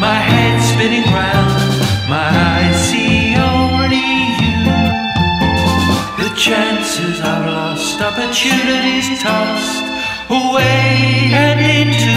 my head spinning round, my eyes see only you. The chances I've lost, opportunities tossed away and into.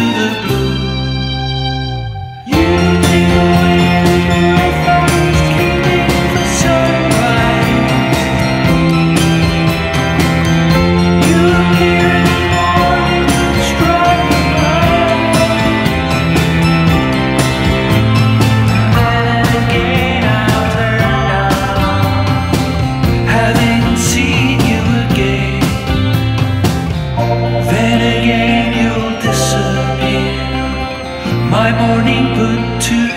my morning put to